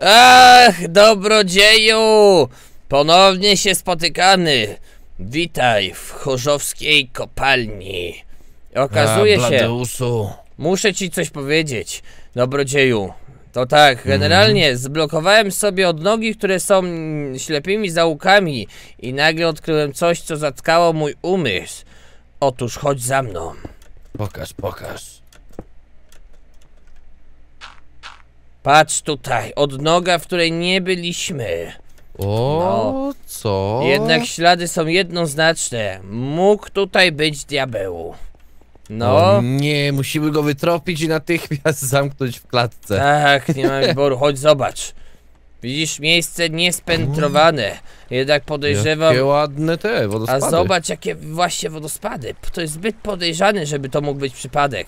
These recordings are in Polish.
Ach, dobrodzieju! Ponownie się spotykamy. Witaj w chorzowskiej kopalni. Okazuje A, się, muszę ci coś powiedzieć, dobrodzieju. To tak, generalnie zblokowałem sobie odnogi, które są mm, ślepymi zaułkami i nagle odkryłem coś, co zatkało mój umysł. Otóż chodź za mną. Pokaż, pokaż. Patrz tutaj, odnoga, w której nie byliśmy. O, co? Jednak ślady są jednoznaczne. Mógł tutaj być diabeł. No, O nie, musimy go wytropić i natychmiast zamknąć w klatce. tak, nie ma wyboru, chodź zobacz. Widzisz, miejsce niespentrowane. Jednak podejrzewam. Jakie ładne te A wodospady. zobacz, jakie właśnie wodospady. To jest zbyt podejrzane, żeby to mógł być przypadek.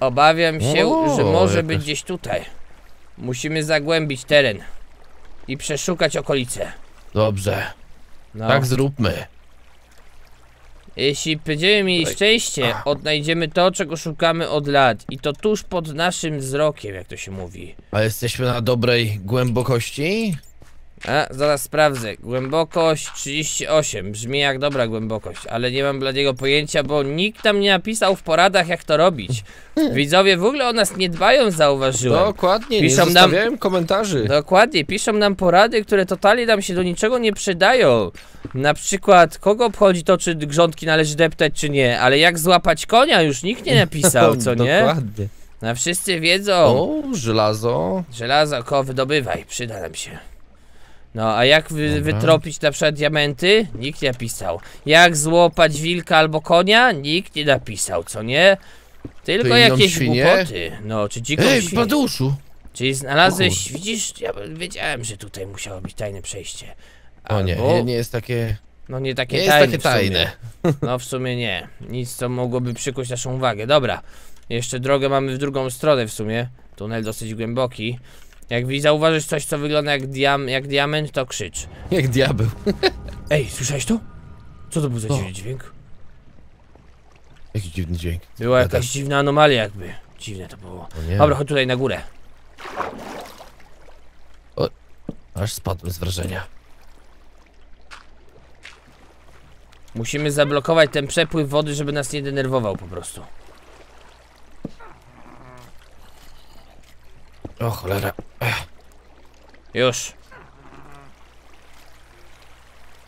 Obawiam się, O, że może jakaś- być gdzieś tutaj. Musimy zagłębić teren i przeszukać okolice. Dobrze, No. tak zróbmy. Jeśli będziemy mieli szczęście, Ach. odnajdziemy to, czego szukamy od lat. I to tuż pod naszym wzrokiem, jak to się mówi. A jesteśmy na dobrej głębokości? A, zaraz sprawdzę. Głębokość 38. Brzmi jak dobra głębokość, ale nie mam bladiego pojęcia, bo nikt tam nie napisał w poradach, jak to robić. Widzowie w ogóle o nas nie dbają, zauważyłem. Dokładnie, Piszą nie nam- zostawiałem komentarzy. Dokładnie, piszą nam porady, które totalnie nam się do niczego nie przydają. Na przykład, kogo obchodzi to, czy grządki należy deptać, czy nie, ale jak złapać konia, już nikt nie napisał, co nie? Dokładnie. A wszyscy wiedzą. O, żelazo. Żelazo, ko, wydobywaj, przyda nam się. No, a jak wy, Dobra. wytropić na przykład diamenty? Nikt nie napisał. Jak złapać wilka albo konia? Nikt nie napisał, co nie? Tylko jakieś świnię? głupoty. No, czy dziką Ej, świnię. Bladeuszu. Czyli znalazłeś, widzisz, ja wiedziałem, że tutaj musiało być tajne przejście. O nie, Albo- nie, nie jest takie, No nie takie nie jest tajne takie w sumie. tajne. No w sumie nie. Nic, co mogłoby przykuć naszą uwagę. Dobra. Jeszcze drogę mamy w drugą stronę w sumie. Tunel dosyć głęboki. Jak zauważysz coś, co wygląda jak, diam jak diament, to krzycz. Jak diabeł. Ej, słyszałeś to? Co to był za dziwny dźwięk? Jaki dziwny dźwięk. Była jakaś dziwna anomalia jakby. Dziwne to było. O. Dobra, chodź tutaj na górę. Aż spadłem z wrażenia. Musimy zablokować ten przepływ wody, żeby nas nie denerwował po prostu. O cholera. Już.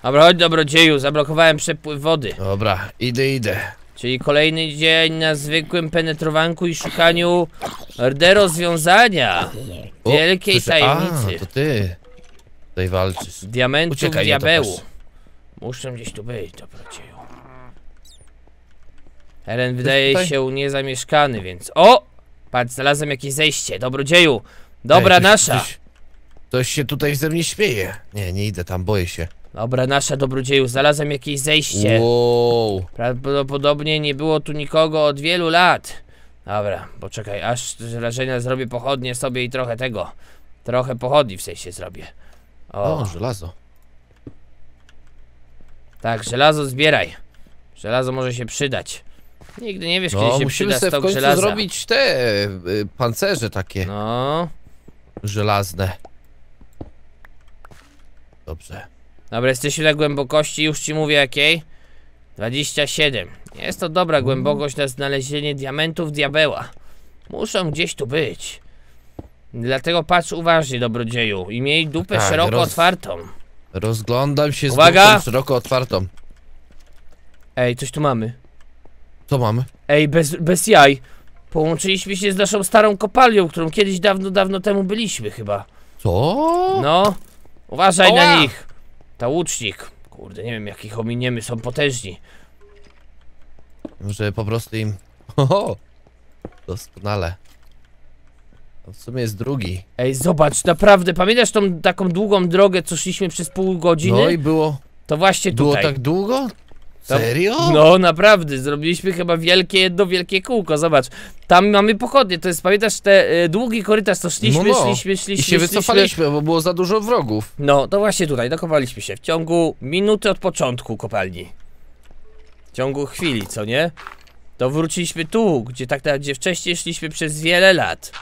Dobra, chodź dobrodzieju, zablokowałem przepływ wody. Dobra, idę, idę. Czyli kolejny dzień na zwykłym penetrowanku i szukaniu RD rozwiązania. O, Wielkiej słyszę- tajemnicy. A, to ty. Tutaj walczysz. Diamentów Uciekaj, diabełu. Muszą gdzieś tu być, dobrodzieju. Teren wydaje się niezamieszkany, więc... O! Patrz, znalazłem jakieś zejście, dobrodzieju. Dobra Ej, nasza. Coś, coś się tutaj ze mnie śmieje. Nie, nie idę tam, boję się. Dobra nasza, dobrodzieju, znalazłem jakieś zejście. Wow. Prawdopodobnie nie było tu nikogo od wielu lat. Dobra, poczekaj, aż wrażenia zrobię pochodnie sobie i trochę tego. Trochę pochodni w sensie zrobię. O, O, żelazo. tak, żelazo zbieraj. Żelazo może się przydać. Nigdy nie wiesz, No, kiedy się musimy przyda sobie w końcu żelaza. zrobić te y, pancerze takie No, żelazne. Dobrze. dobra, jesteśmy na głębokości, już ci mówię jakiej. 27. Jest to dobra głębokość na znalezienie diamentów diabeła. Muszą gdzieś tu być. Dlatego patrz uważnie, dobrodzieju, i miej dupę Tak, szeroko roz- otwartą. Rozglądam się Uwaga! z dupą szeroko otwartą. Ej, coś tu mamy. Co mamy? Ej, bez, bez jaj. Połączyliśmy się z naszą starą kopalnią, którą kiedyś dawno, dawno temu byliśmy chyba. Co? No, uważaj na Oła! nich. Ta łucznik. Kurde, nie wiem jakich ominiemy, są potężni. Może po prostu im... Oho! Doskonale. No w sumie jest drugi. Ej, zobacz, naprawdę, pamiętasz tą taką długą drogę, co szliśmy przez pół godziny? No i było... To właśnie Było tutaj. tak długo? Tam- Serio? No naprawdę, zrobiliśmy chyba wielkie, jedno wielkie kółko, zobacz. Tam mamy pochodnie, to jest, pamiętasz te e, długi korytarz, co szliśmy, No, no. szliśmy, szliśmy, I się szliśmy. wycofaliśmy, bo było za dużo wrogów. No, to właśnie tutaj, dokopaliśmy się w ciągu minuty od początku kopalni. W ciągu chwili, co nie? To wróciliśmy tu, gdzie tak gdzie wcześniej szliśmy przez wiele lat.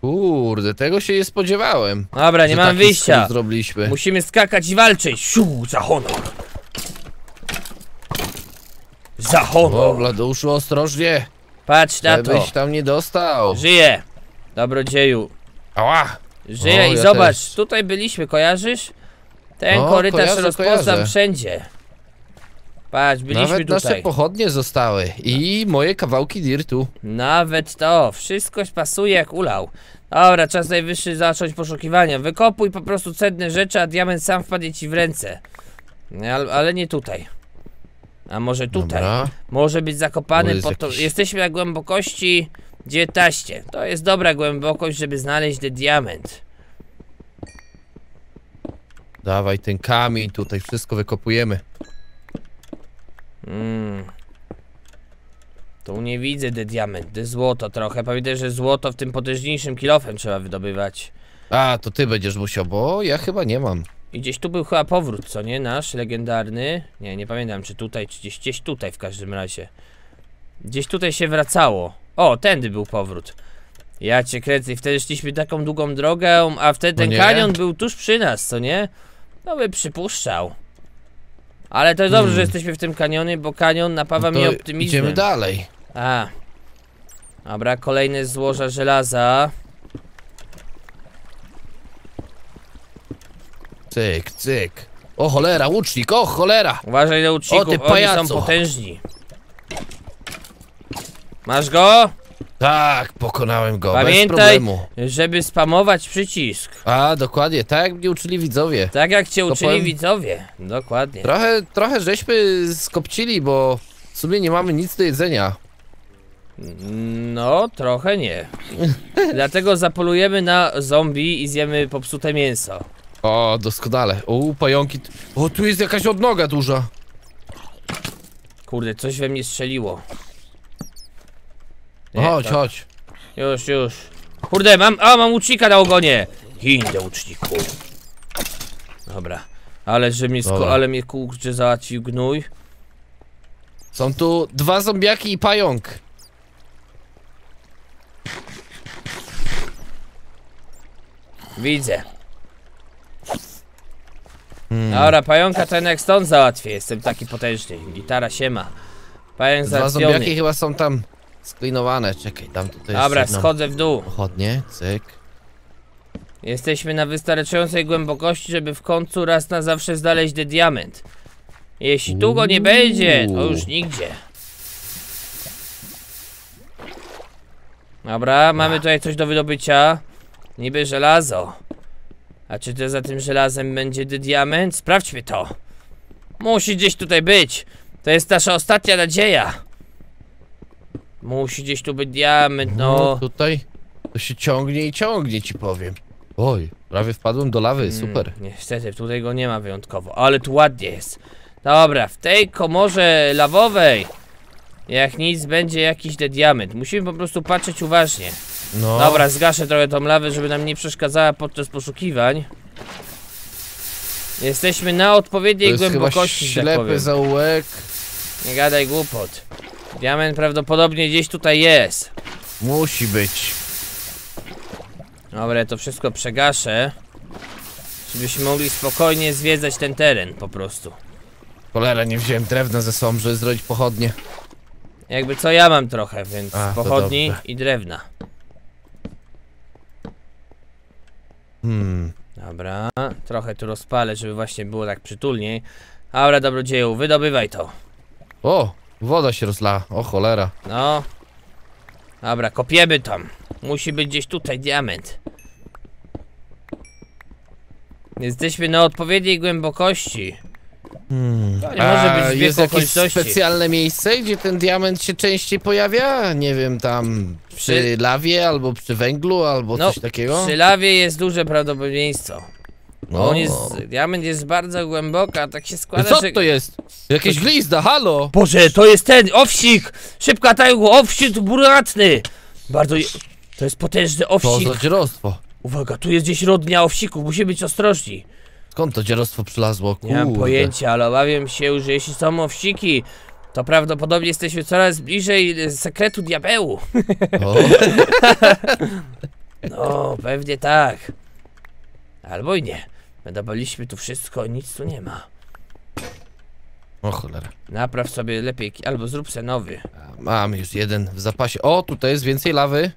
Kurde, tego się nie spodziewałem. Dobra, nie mam wyjścia. zrobiliśmy. Musimy skakać i walczyć. Siu, za honor. Za O, honor. Bladeuszu, ostrożnie. Patrz na to. Żebyś tam nie dostał. Żyje. Dobrodzieju. Ała. Żyje O, i ja zobacz, też. tutaj byliśmy, kojarzysz? Ten O, korytarz kojarzę, rozpoznam kojarzę. wszędzie. Patrz, byliśmy Nawet nasze tutaj. pochodnie zostały. I moje kawałki dirtu. Nawet to, wszystko pasuje jak ulał. Dobra, czas najwyższy zacząć poszukiwania. Wykopuj po prostu cenne rzeczy, a diament sam wpadnie ci w ręce. Nie, ale nie tutaj. A może tutaj? Dobra. Może być zakopany jest pod to. jakiś- Jesteśmy na głębokości 19. To jest dobra głębokość, żeby znaleźć ten diament. Dawaj ten kamień tutaj, wszystko wykopujemy. Mm. Tu nie widzę de diament, de złoto trochę. Pamiętaj, że złoto w tym potężniejszym kilofem trzeba wydobywać. A, to ty będziesz musiał, bo ja chyba nie mam. I gdzieś tu był chyba powrót, co nie? Nasz legendarny. Nie, nie pamiętam czy tutaj, czy gdzieś, gdzieś tutaj w każdym razie. Gdzieś tutaj się wracało. O, tędy był powrót. Ja cię kręcę i wtedy szliśmy taką długą drogę, a wtedy ten nie? kanion był tuż przy nas, co nie? No by przypuszczał. Ale to jest dobrze, Hmm. że jesteśmy w tym kanionie, bo kanion napawa No mnie optymizmem. idziemy dalej. A. Dobra, kolejne złoża żelaza. Cyk, cyk. O cholera, łucznik, o cholera! Uważaj na uczników, O, ty oni są potężni. Masz go? Tak, pokonałem go, bez Pamiętaj, problemu. żeby spamować przycisk. A, dokładnie, tak jak mnie uczyli widzowie. Tak jak cię To uczyli powiem- widzowie. Dokładnie. Trochę, trochę żeśmy skopcili, bo w sumie nie mamy nic do jedzenia. No, trochę nie. Dlatego zapolujemy na zombie i zjemy popsute mięso. O, doskonale. O, pająki. O, tu jest jakaś odnoga duża. Kurde, coś we mnie strzeliło. Nie, chodź, to- chodź. Już, już. Kurde, mam, a mam łucznika na ogonie. Hindę łuczniku. Dobra. Ale że mnie, sko- ale mnie kurczę załatwił gnój. Są tu dwa zombiaki i pająk. Widzę. Hmm. Dobra, pająka ten jak stąd załatwię. Jestem taki potężny. Gitara siema. Pająk Dwa załatwiony. zombiaki chyba są tam sklinowane. Czekaj, dam tutaj Dobra, jeszcze jedną schodzę w dół. pochodnie. Cyk. Jesteśmy na wystarczającej głębokości, żeby w końcu raz na zawsze znaleźć ten diament. Jeśli tu go nie będzie, to już nigdzie. Dobra, mamy tutaj coś do wydobycia. Niby żelazo. A czy to za tym żelazem będzie diament? Sprawdźmy to. Musi gdzieś tutaj być. To jest nasza ostatnia nadzieja. Musi gdzieś tu być diament, no. Tutaj to się ciągnie i ciągnie, ci powiem. Oj, prawie wpadłem do lawy, Mm, super. Niestety, tutaj go nie ma wyjątkowo, ale tu ładnie jest. Dobra, w tej komorze lawowej, jak nic, będzie jakiś diament. Musimy po prostu patrzeć uważnie. No, Dobra, zgaszę trochę tą lawę, żeby nam nie przeszkadzała podczas poszukiwań. Jesteśmy na to odpowiedniej jest chyba głębokości, że tak ślepy powiem. zaułek. Nie gadaj głupot. Diament prawdopodobnie gdzieś tutaj jest. Musi być. Dobra, to wszystko przegaszę. Żebyśmy mogli spokojnie zwiedzać ten teren po prostu. Cholera, nie wziąłem drewna ze sobą, żeby zrobić pochodnie. Jakby co ja mam trochę, więc A, to pochodni i drewna. Hmm. Dobra, trochę tu rozpalę, żeby właśnie było tak przytulniej. Dobra, dobrodzieju, wydobywaj to. O, woda się rozlała. O cholera. No. Dobra, kopiemy tam. Musi być gdzieś tutaj diament. Jesteśmy na odpowiedniej głębokości. Hmm. To nie może być jest jakieś specjalne miejsce, gdzie ten diament się częściej pojawia? Nie wiem, tam przy Przy- lawie, albo przy węglu, albo No, coś takiego? Przy lawie jest duże prawdopodobieństwo. No. On jest, diament jest bardzo głęboka, tak się No składa, co że... to jest? Jakieś glizda, halo! Boże, to jest ten, owsik! Szybko atakuj, owsik brunatny! Bardzo, je... to jest potężny To owsik. za dzierostwo. Uwaga, tu jest gdzieś rodnia owsików, musimy być ostrożni. Skąd to dzierostwo przylazło? Nie mam Kurde. pojęcia, ale obawiam się, że jeśli są owsiki, to prawdopodobnie jesteśmy coraz bliżej e, sekretu diabełu. O, No, pewnie tak. Albo i nie. Wydobaliśmy tu wszystko, nic tu nie ma. O cholera. Napraw sobie lepiej, albo zrób se nowy. Mam już jeden w zapasie. O, tutaj jest więcej lawy.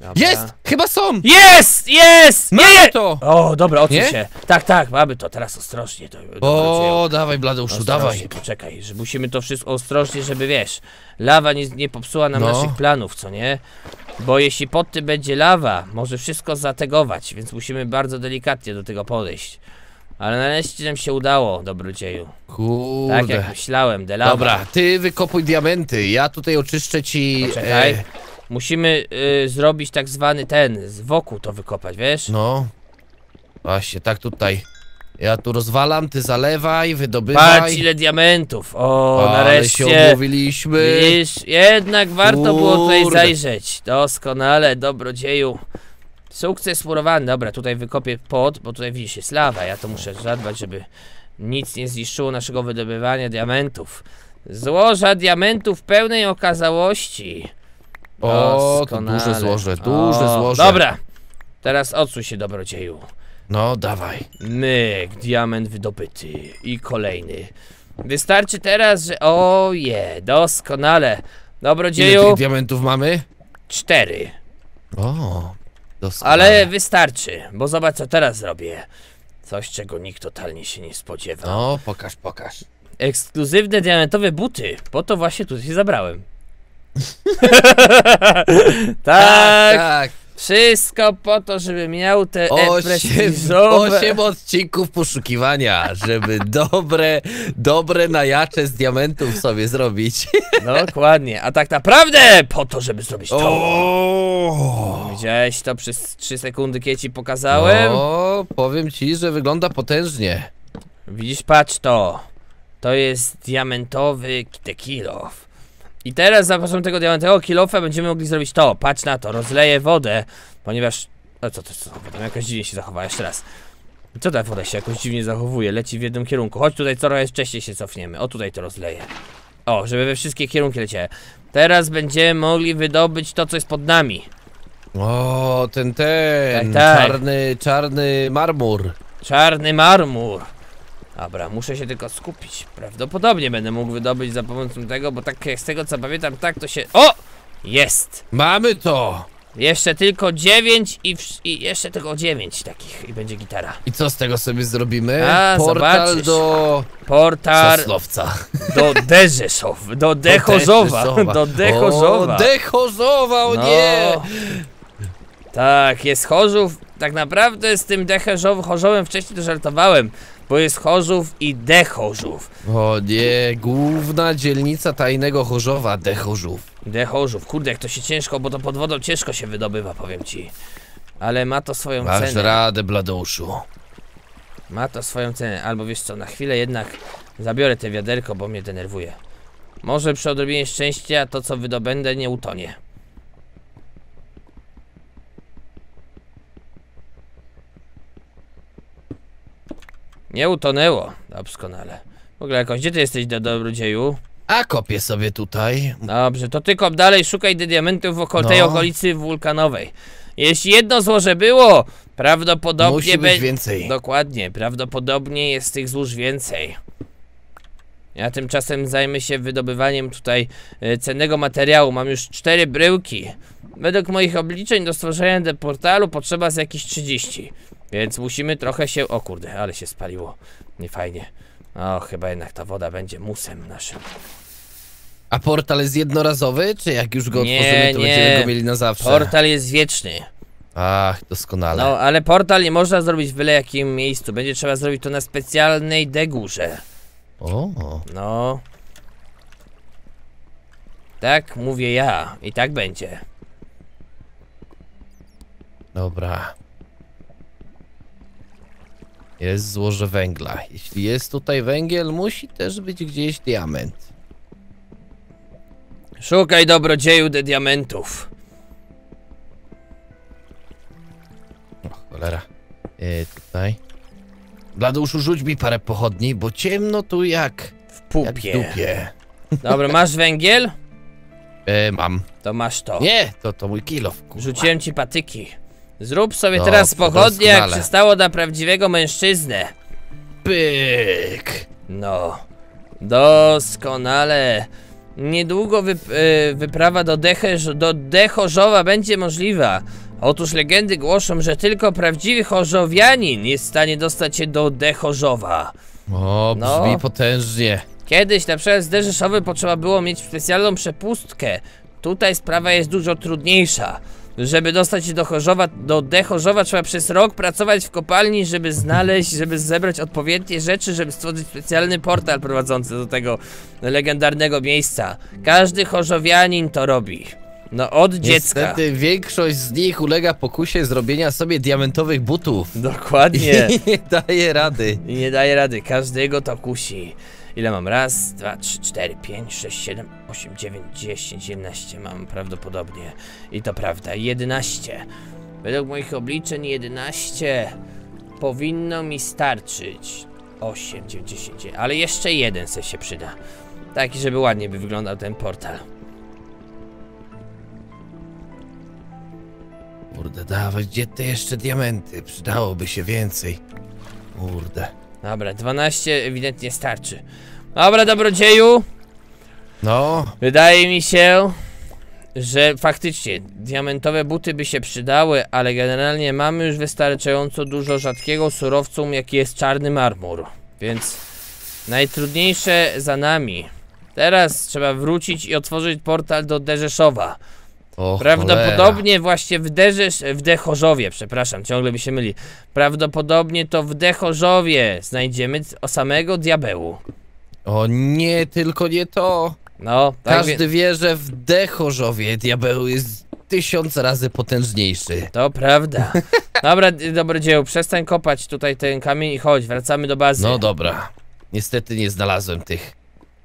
Dobra. Jest! Chyba są! Jest! Jest! Nie, Mamy to! O, dobra, odsuń Nie? się. Tak, tak, mamy to, teraz ostrożnie. To, O, dawaj Bladeuszu, dawaj. Poczekaj, że musimy to wszystko ostrożnie, żeby wiesz, lawa nie, nie popsuła nam No. naszych planów, co nie? Bo jeśli pod tym będzie lawa, może wszystko zategować, więc musimy bardzo delikatnie do tego podejść. Ale nareszcie nam się udało, dobrodzieju. Tak jak myślałem, de lawa. Dobra, ty wykopuj diamenty, ja tutaj oczyszczę ci... Poczekaj. Musimy y, zrobić tak zwany ten, z wokół to wykopać, wiesz? no. Właśnie, tak tutaj. Ja tu rozwalam, ty zalewaj, wydobywaj. Patrz ile diamentów, o, Ale nareszcie. się umówiliśmy. Widzisz, jednak warto było tutaj Kurde. zajrzeć. Doskonale, dobrodzieju. Sukces murowany. Dobra, tutaj wykopię pod, bo tutaj widzisz, jest lawa. Ja to muszę zadbać, żeby nic nie zniszczyło naszego wydobywania Złoża diamentów pełnej okazałości. O, to duże złoże, duże O, złoże. Dobra, teraz odsuń się, dobrodzieju. No, dawaj. Myk, diament wydobyty i kolejny. Wystarczy teraz, że... Oje, doskonale. Ile Dobrodzieju, tych diamentów mamy? cztery. O, doskonale. Ale wystarczy, bo zobacz co teraz zrobię. Coś, czego nikt totalnie się nie spodziewał. No, pokaż, pokaż. Ekskluzywne diamentowe buty. Po to właśnie tutaj się zabrałem. tak, tak. wszystko po to, żeby miał te Osiem, osiem odcinków poszukiwania, żeby dobre, dobre najacze z diamentów sobie zrobić. Dokładnie, a tak naprawdę po to, żeby zrobić to. O, Widziałeś to przez 3 sekundy, kiedy ci pokazałem? No, powiem ci, że wygląda potężnie. Widzisz, patrz to. To jest diamentowy tekilof. I teraz za pomocą tego diamentowego kilofa będziemy mogli zrobić to. Patrz na to, rozleję wodę, ponieważ... O co to jest? Tam jakoś dziwnie się zachowała, jeszcze raz. Co ta woda się jakoś dziwnie zachowuje? Leci w jednym kierunku. Chodź tutaj, trochę wcześniej się cofniemy. O, tutaj to rozleję. O, żeby we wszystkie kierunki leciały. Teraz będziemy mogli wydobyć to, co jest pod nami. O, ten, ten, Tak, tak. czarny, czarny marmur. Czarny marmur. Dobra, muszę się tylko skupić. Prawdopodobnie będę mógł wydobyć za pomocą tego, bo tak z tego co pamiętam, tak to się... O! Jest! Mamy to! Jeszcze tylko 9 i, wsz- i jeszcze tylko 9 takich i będzie gitara. I co z tego sobie zrobimy? A, Portal zobaczysz. do Portal Sosnowca. do Dezeszow, do Dechorzowa, do Dechorzowa. O, Dechorzowa, o nie! Tak, jest Chorzów. Tak naprawdę z tym Chorzowem wcześniej to żartowałem, bo jest Chorzów i Dechorzów. O nie, główna dzielnica tajnego Chorzowa, Dechorzów. Dechorzów, kurde, jak to się ciężko, bo to pod wodą ciężko się wydobywa, powiem ci. Ale ma to swoją Masz cenę. radę, Bladeuszu. Ma to swoją cenę. Albo wiesz co, na chwilę jednak zabiorę te wiaderko, bo mnie denerwuje. Może przy odrobinie szczęścia to, co wydobędę, nie utonie. Nie utonęło. Doskonale. W ogóle jakoś, gdzie ty jesteś, do dobrodzieju? A kopię sobie tutaj. Dobrze, to ty kop dalej, szukaj diamentów wokół tej No. okolicy wulkanowej. Jeśli jedno złoże było, prawdopodobnie Musi być więcej. Dokładnie, prawdopodobnie jest tych złóż więcej. Ja tymczasem zajmę się wydobywaniem tutaj e, cennego materiału. Mam już cztery bryłki. Według moich obliczeń do stworzenia portalu potrzeba z jakieś 30. Więc musimy trochę się... O kurde, ale się spaliło. Nie fajnie. O, chyba jednak ta woda będzie musem naszym. A portal jest jednorazowy, czy jak już go Nie, otworzymy, to nie. będziemy go mieli na zawsze? Portal jest wieczny. Ach, doskonale. No, ale portal nie można zrobić w byle jakim miejscu. Będzie trzeba zrobić to na specjalnej degurze. O, No. Tak mówię ja. I tak będzie. dobra. Jest złoże węgla. Jeśli jest tutaj węgiel, musi też być gdzieś diament. Szukaj dobrodzieju de diamentów. O, cholera. E, tutaj. Bladeuszu, rzuć mi parę pochodni, bo ciemno tu jak, W jak w pupie. dupie. Dobra, masz węgiel? E, mam. To masz to. Nie, to, to mój kurwa. Rzuciłem ci patyki. Zrób sobie No, teraz pochodnie, jak przystało na prawdziwego mężczyznę. Pyk! No, doskonale. Niedługo wyp e, wyprawa do, Deche do Dechorzowa będzie możliwa. Otóż legendy głoszą, że tylko prawdziwy chorzowianin jest w stanie dostać się do Dechorzowa. O, No. brzmi potężnie. Kiedyś na przejazd Rzeszowy potrzeba było mieć specjalną przepustkę. Tutaj sprawa jest dużo trudniejsza. Żeby dostać się do Chorzowa, do Dechorzowa trzeba przez rok pracować w kopalni, żeby znaleźć, żeby zebrać odpowiednie rzeczy, żeby stworzyć specjalny portal prowadzący do tego legendarnego miejsca. Każdy chorzowianin to robi. No od dziecka. Niestety większość z nich ulega pokusie zrobienia sobie diamentowych butów. Dokładnie. I nie daje rady. I nie daje rady, każdego to kusi. Ile mam? Raz, dwa, trzy, cztery, pięć, sześć, siedem, osiem, dziewięć, dziesięć, jedenaście mam prawdopodobnie. I to prawda, jedenaście. Według moich obliczeń jedenaście powinno mi starczyć. Osiem, dziewięć, dziesięć, ale jeszcze jeden se się przyda. Taki, żeby ładnie by wyglądał ten portal. Kurde, dawaj, gdzie te jeszcze diamenty? Przydałoby się więcej. Kurde. Dobra, 12 ewidentnie starczy. Dobra, dobrodzieju. No, Wydaje mi się, że faktycznie diamentowe buty by się przydały, ale generalnie mamy już wystarczająco dużo rzadkiego surowcu, jaki jest czarny marmur. Więc najtrudniejsze za nami. Teraz trzeba wrócić i otworzyć portal do Derzeszowa. O Prawdopodobnie właśnie w Derzesz, w Dechorzowie, przepraszam, ciągle mi się myli. Prawdopodobnie to w Dechorzowie znajdziemy o samego diabełu. O nie, tylko nie to. No, tak wie- Każdy wie, że w Dechorzowie diabeł jest tysiąc razy potężniejszy. To prawda. Dobra, d- dobrodzieju, przestań kopać tutaj ten kamień i chodź, wracamy do bazy. No dobra. Niestety nie znalazłem tych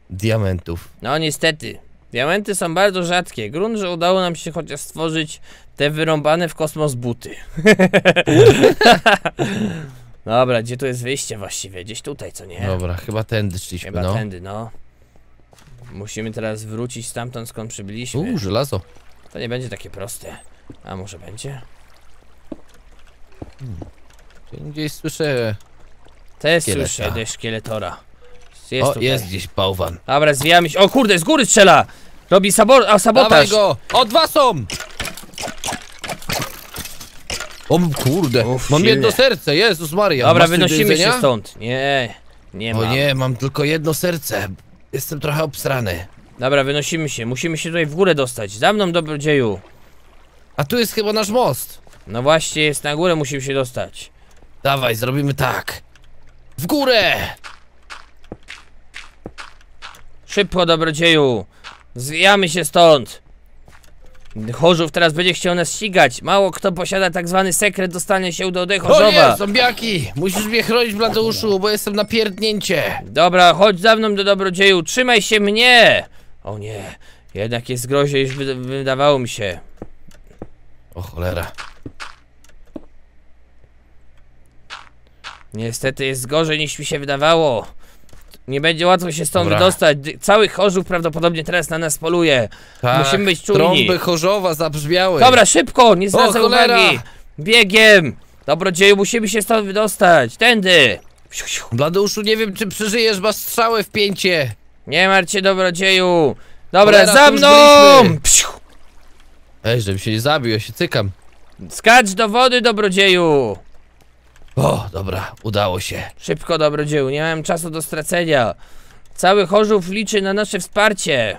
diamentów. No niestety. Diamenty są bardzo rzadkie. Grunt, że udało nam się chociaż stworzyć te wyrąbane w kosmos buty. Dobra, gdzie tu jest wyjście właściwie? Gdzieś tutaj, co nie? Dobra, chyba tędy szliśmy, Chyba no. tędy, no. Musimy teraz wrócić stamtąd, skąd przybyliśmy. Uuu, żelazo. To nie będzie takie proste. A może będzie? Gdzieś słyszę... Też Szkieleta. słyszę też szkieletora. Jest o, tutaj. jest gdzieś bałwan. Dobra, zwijamy się. O kurde, z góry strzela! Robi sabo a Dawaj sabotaż. go! O, dwa są! O kurde, Uf, mam silne. jedno serce, Jezus Maria. Dobra, Masz wynosimy się stąd. Nie, nie O ma. nie, mam tylko jedno serce. Jestem trochę obsrany. Dobra, wynosimy się. Musimy się tutaj w górę dostać. Za mną, dobrodzieju. A tu jest chyba nasz most. No właśnie, jest na górę, musimy się dostać. Dawaj, zrobimy tak. W górę! Szybko, dobrodzieju. Zwijamy się stąd. Chorzów teraz będzie chciał nas ścigać. Mało kto posiada tak zwany sekret dostania się do O Dechorzowa. nie, zombiaki! Musisz mnie chronić, Bladeuszu, bo jestem na pierdnięcie. Dobra, chodź za mną do dobrodzieju. Trzymaj się mnie. O nie, jednak jest groźnie niż wy wydawało mi się. O cholera. Niestety jest gorzej niż mi się wydawało. Nie będzie łatwo się stąd Dobra. wydostać. Cały Chorzów prawdopodobnie teraz na nas poluje. Tak, Musimy być czujni. Trąby chorzowa zabrzmiały. Dobra, szybko, nie zwracaj uwagi. Biegiem. Dobrodzieju, musimy się stąd wydostać. Tędy. Bladeuszu, nie wiem, czy przeżyjesz, masz strzałę w pięcie. Nie martw się, dobrodzieju. Dobra, Cholera, za mną. Ej, żebym się nie zabił, ja się cykam. Skacz do wody, dobrodzieju. O, dobra, udało się. Szybko, dobrodzieju, nie mam czasu do stracenia. Cały Chorzów liczy na nasze wsparcie.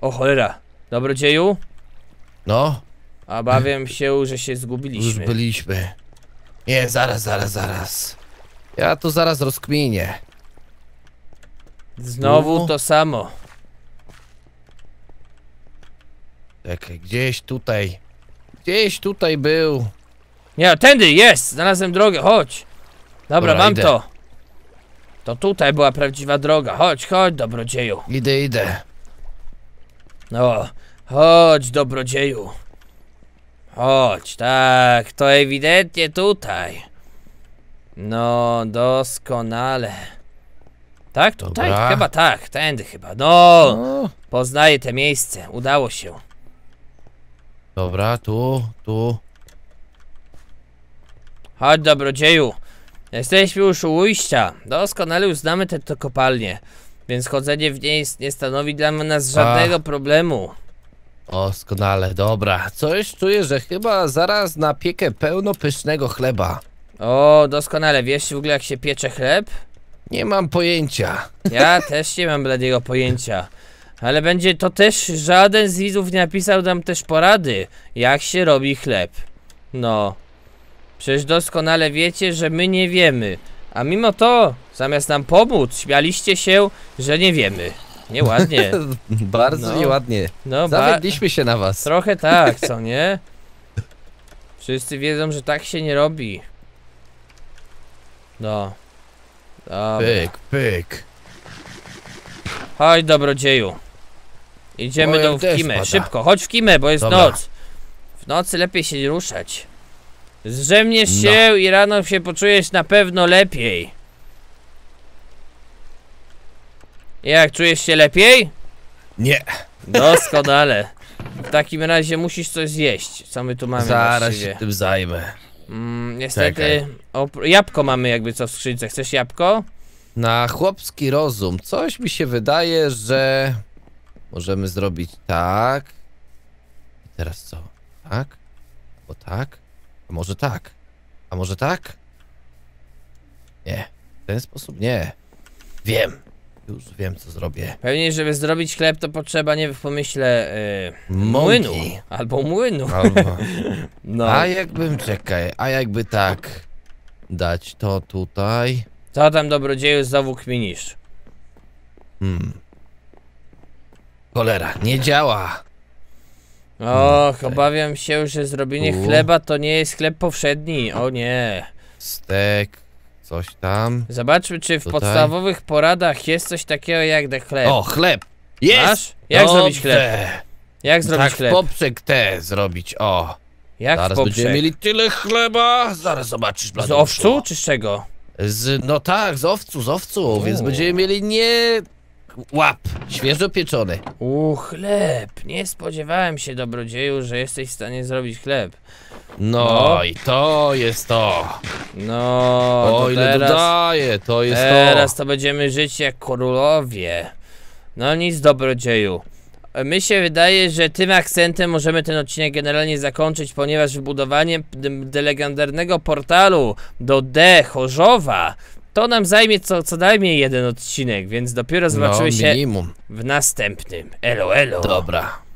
O cholera, dobrodzieju? No, Obawiam się, że się już zgubiliśmy. byliśmy. Nie, zaraz, zaraz, zaraz. Ja tu zaraz rozkminię. Znowu to samo. Czekaj, gdzieś tutaj. Gdzieś tutaj był. Nie, tędy, jest! Znalazłem drogę, chodź. Dobra, Dobra, mam idę. to. To tutaj była prawdziwa droga. Chodź, chodź, dobrodzieju. Idę, idę. No, chodź, dobrodzieju. Chodź, tak, to ewidentnie tutaj. No, doskonale. Tak, tutaj? Dobra. Chyba tak, tędy chyba. No, O, poznaję te miejsce, udało się. Dobra, tu, tu. Chodź, dobrodzieju. Jesteśmy już u ujścia. Doskonale już znamy te, te kopalnie. Więc chodzenie w niej nie stanowi dla nas żadnego problemu. Doskonale, dobra. Coś czuję, że chyba zaraz napiekę pełno pysznego chleba. O, doskonale. Wiesz w ogóle jak się piecze chleb? Nie mam pojęcia. Ja też nie mam bladiego pojęcia. Ale będzie to też, żaden z widzów nie napisał nam też porady, jak się robi chleb. No. Przecież doskonale wiecie, że my nie wiemy. A mimo to, zamiast nam pomóc, śmialiście się, że nie wiemy. Nieładnie. Bardzo No. nieładnie. No, Zawiedliśmy się na was. trochę tak, co nie? Wszyscy wiedzą, że tak się nie robi. No. Dobra. Pyk, pyk. Chodź, dobrodzieju. Idziemy do w Kimę. Szybko, chodź w Kimę, bo jest Dobra. noc. W nocy lepiej się ruszać. Zrzemniesz No. się i rano się poczujesz na pewno lepiej. Jak, czujesz się lepiej? Nie. Doskonale. W takim razie musisz coś zjeść. Co my tu mamy Zaraz właściwie? się tym zajmę. Mm, niestety, jabłko mamy jakby co w skrzynce. Chcesz jabłko? Na chłopski rozum. Coś mi się wydaje, że możemy zrobić tak. I teraz co? Tak? Bo tak? A może tak? A może tak? Nie. W ten sposób nie. Wiem. Już wiem, co zrobię. Pewnie, żeby zrobić chleb, to potrzeba, nie wiem, w pomyśle, yy, młynu. Albo młynu. Albo... No. A jakbym, czekaj, a jakby tak dać to tutaj. Co tam dobrodzieju znowu kminisz? Hmm. Cholera, nie działa. Och, obawiam się, że zrobienie Tu. chleba to nie jest chleb powszedni. O nie. Stek, coś tam. Zobaczmy, czy w Tutaj. podstawowych poradach jest coś takiego jak de chleb. O, chleb! Jest! Masz? Jak zrobić chleb? Dobrze. Jak zrobić tak, chleb? w poprzek te zrobić, o. Jak w Zaraz będziemy poprzek? mieli tyle chleba, zaraz zobaczysz, Z Bladuszu. owcu czy z czego? Z, no tak, z owcu, z owcu, więc będziemy mieli nie... Łap, świeżo pieczony. U, chleb. Nie spodziewałem się, dobrodzieju, że jesteś w stanie zrobić chleb. No, No. i to jest to. No, o, to ile teraz... dodaje, to jest Teraz to. to będziemy żyć jak królowie. No nic, dobrodzieju. My się wydaje, że tym akcentem możemy ten odcinek generalnie zakończyć, ponieważ wybudowanie legendarnego portalu do D Chorzowa to nam zajmie co, co najmniej jeden odcinek, więc dopiero zobaczymy no, się w następnym. Elo, elo. Dobra.